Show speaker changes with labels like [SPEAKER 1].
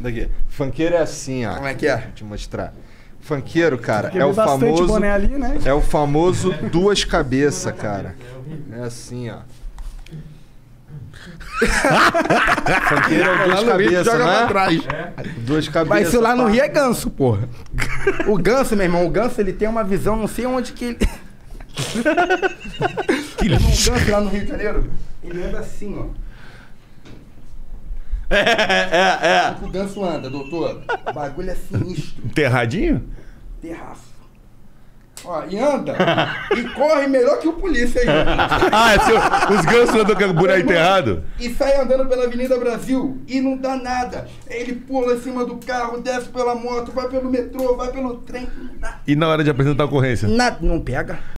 [SPEAKER 1] Daqui. Funkeiro é assim, ó.
[SPEAKER 2] Como é que é?
[SPEAKER 1] Vou te mostrar. Funkeiro, cara, é o famoso.
[SPEAKER 3] boné ali, né?
[SPEAKER 1] É o famoso duas cabeças, cara. É assim, ó. Funkeiro é o duas cabeças,
[SPEAKER 2] joga pra
[SPEAKER 1] né?
[SPEAKER 2] trás.
[SPEAKER 1] Duas cabeças.
[SPEAKER 2] Mas isso lá no. Rio é ganso, porra. O ganso, meu irmão, o ganso ele tem uma visão, não sei onde que ele. que um ganso lá no Rio de Janeiro, ele anda assim, ó.
[SPEAKER 4] É, é.
[SPEAKER 2] O ganso anda, doutor. O bagulho é sinistro.
[SPEAKER 4] Enterradinho?
[SPEAKER 2] Terraço. Ó, e anda. e corre melhor que o polícia aí.
[SPEAKER 4] Ah, seu- os gansos andam com o boneco enterrado?
[SPEAKER 2] E sai andando pela Avenida Brasil e não dá nada. Ele pula em cima do carro, desce pela moto, vai pelo metrô, vai pelo trem. Não dá
[SPEAKER 4] E na hora de apresentar a ocorrência?
[SPEAKER 2] nada. Não pega.